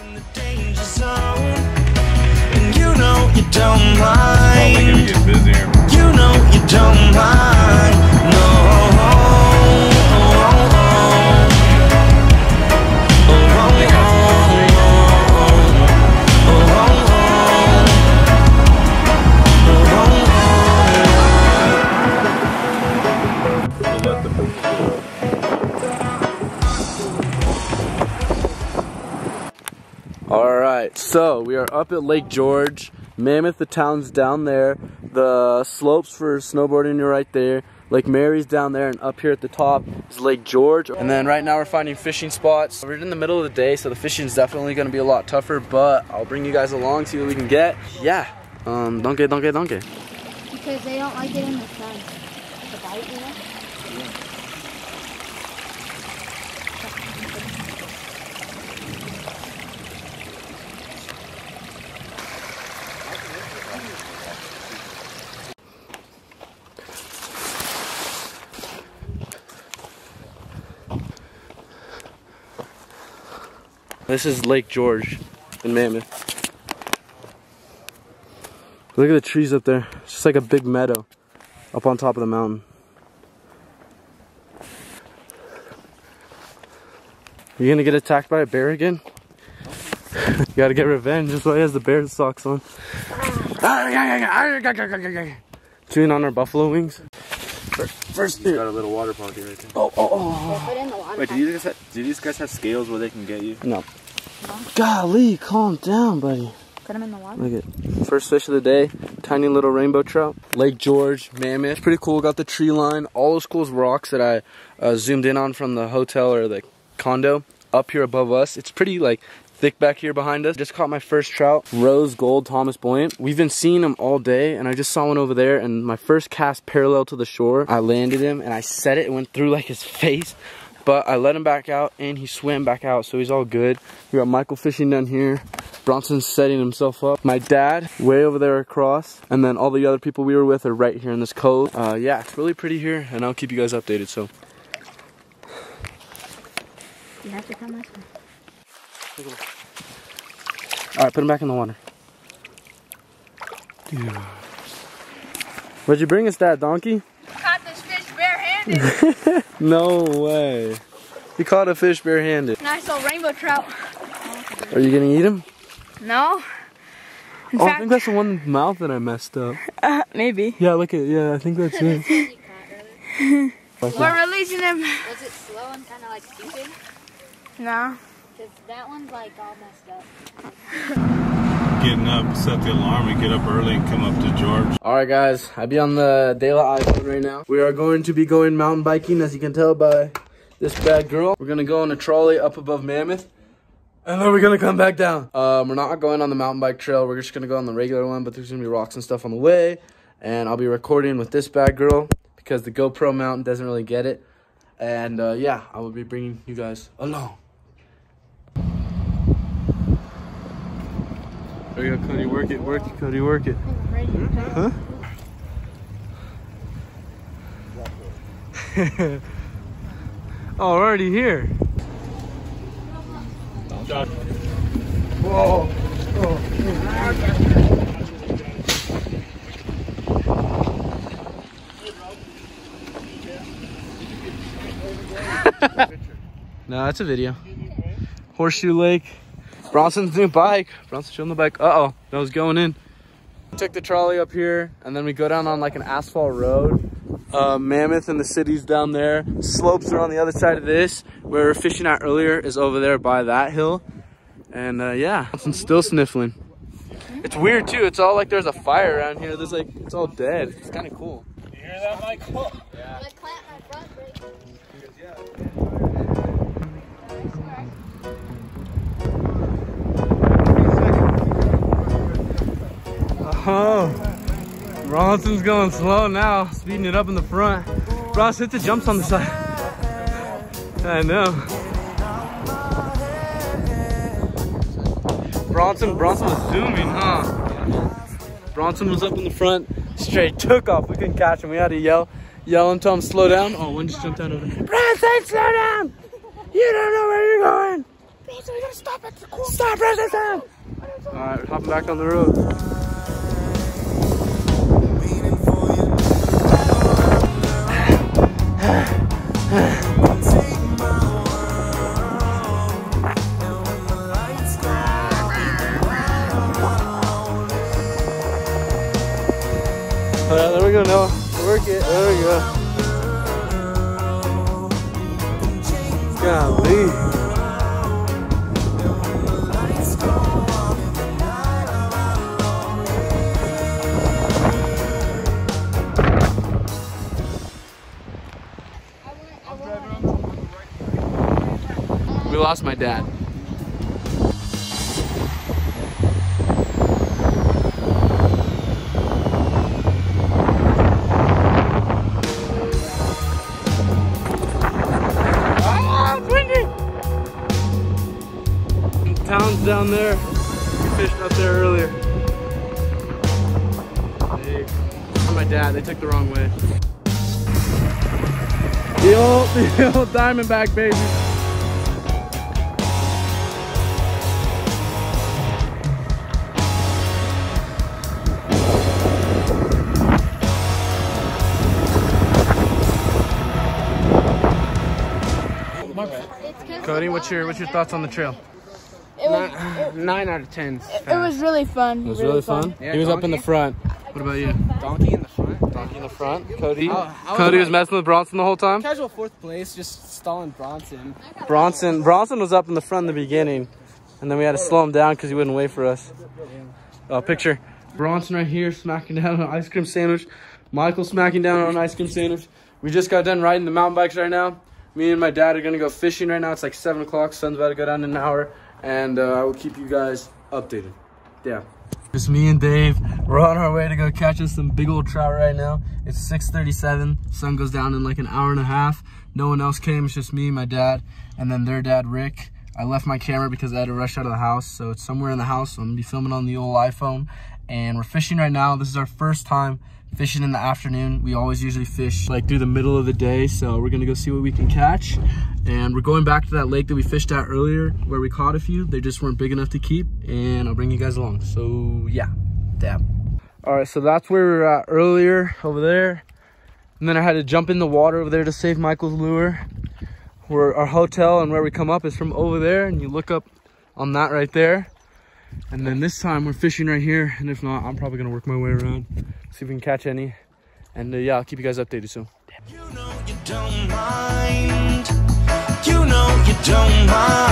in the danger zone. And you know you don't mind. You know you don't mind. So we are up at Lake George. Mammoth, the town's down there. The slopes for snowboarding are right there. Lake Mary's down there, and up here at the top is Lake George. And then right now we're finding fishing spots. We're in the middle of the day, so the fishing is definitely going to be a lot tougher. But I'll bring you guys along, see what we can get. Yeah, um, donkey, donkey, donkey. Because they don't like it in the sun. The bite, you know? This is Lake George in Mammoth. Look at the trees up there. It's just like a big meadow up on top of the mountain. You gonna get attacked by a bear again? you gotta get revenge. That's why he has the bear socks on. Chewing on our buffalo wings. First, got a little water pocket right there. oh, oh, oh. They put in the water. Wait, do you guys have, do these guys have scales where they can get you? No. Golly, calm down, buddy. Put them in the water. Look at first fish of the day, tiny little rainbow trout. Lake George, mammoth, pretty cool. Got the tree line, all those cool rocks that I uh, zoomed in on from the hotel or the condo up here above us. It's pretty like thick back here behind us. Just caught my first trout, rose gold Thomas Buoyant. We've been seeing them all day, and I just saw one over there. And my first cast parallel to the shore, I landed him and I set it. It went through like his face. But I let him back out and he swam back out, so he's all good. We got Michael fishing down here. Bronson's setting himself up. My dad, way over there across. And then all the other people we were with are right here in this cove. Uh, yeah, it's really pretty here, and I'll keep you guys updated, so. You have to come this way. All right, put him back in the water. What'd you bring us, that donkey? Caught this fish barehanded. No way. You caught a fish barehanded. nice old rainbow trout. Are you gonna eat him? No. In oh, I think that's the one mouth that I messed up. uh, maybe. Yeah, look at yeah, I think that's it. We're releasing him. Was it slow and kind of like stupid? No. Because that one's like all messed up. Getting up, set the alarm, we get up early and come up to George. All right, guys, I be on the De La iPhone right now. We are going to be going mountain biking, as you can tell by this bad girl. We're gonna go on a trolley up above Mammoth, and then we're gonna come back down. Um, we're not going on the mountain bike trail. We're just gonna go on the regular one, but there's gonna be rocks and stuff on the way. And I'll be recording with this bad girl because the GoPro mount doesn't really get it. And uh, yeah, I will be bringing you guys along. There you go, Cody. Work it, work it, Cody. Work it. Huh? oh, we're already here. Whoa. no, that's a video. Horseshoe Lake. Bronson's new bike. Bronson's on the bike. Uh-oh, that was going in. Took the trolley up here, and then we go down on like an asphalt road. Uh, Mammoth and the city's down there. Slopes are on the other side of this. Where we were fishing at earlier is over there by that hill. And uh, yeah, still sniffling. It's weird too. It's all like there's a fire around here. There's like, it's all dead. It's kind of cool. You hear that, Michael? Bronson's going slow now, speeding it up in the front. Ross, hit the jumps on the side. I know. Bronson, Bronson was zooming, huh? Bronson was up in the front, straight took off. We couldn't catch him. We had to yell, yell and tell him slow down. Oh, one just jumped out over there. Bronson, slow down! You don't know where you're going. so we gotta stop at the cool. Stop resisting! Alright, we're hopping back on the road. Alright, there we go, Noah. Work it. There we go. Golly. We lost my dad. Down there. We fished up there earlier. My dad. They took the wrong way. The old, the old Diamondback baby. Cody, what's your what's your thoughts on the trail? It was, Nine out of ten. it, it was really fun. It was really fun. Yeah, he was up in the front. What about you? Donkey in the front. Donkey in the front. Cody. Oh, I was Cody was messing with Bronson the whole time. Casual fourth place, just stalling Bronson. Bronson Bronson was up in the front in the beginning, and then we had to slow him down because he wouldn't wait for us. Uh, picture Bronson right here smacking down on an ice cream sandwich. Michael smacking down on an ice cream sandwich. We just got done riding the mountain bikes right now. Me and my dad are gonna go fishing right now. It's like seven o'clock. Sun's about to go down in an hour, and uh, I will keep you guys updated. Yeah. It's me and Dave. We're on our way to go catch us some big old trout right now. It's 6:37. Sun goes down in like an hour and a half. No one else came. It's just me, my dad, and then their dad, Rick. I left my camera because I had to rush out of the house, so it's somewhere in the house. So I'm gonna be filming on the old iPhone, and we're fishing right now. This is our first time fishing in the afternoon. We always usually fish like through the middle of the day, so we're gonna go see what we can catch. And we're going back to that lake that we fished at earlier where we caught a few. They just weren't big enough to keep, and I'll bring you guys along. So yeah, dab. All right, so that's where we were at earlier over there. And then I had to jump in the water over there to save Michael's lure. Where our hotel and where we come up is from over there, and you look up on that right there. And then this time we're fishing right here, and if not, I'm probably gonna work my way around, see if we can catch any. And uh, yeah, I'll keep you guys updated soon. You know you